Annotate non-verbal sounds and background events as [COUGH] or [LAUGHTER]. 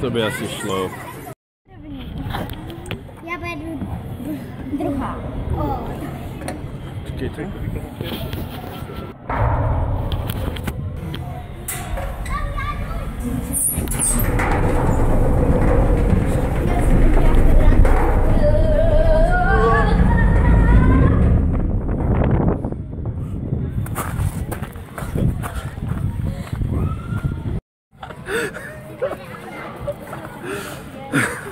Tobie asi šlo. Ja beru druhá. Čekajte. Ha ha ha. Yeah. [LAUGHS]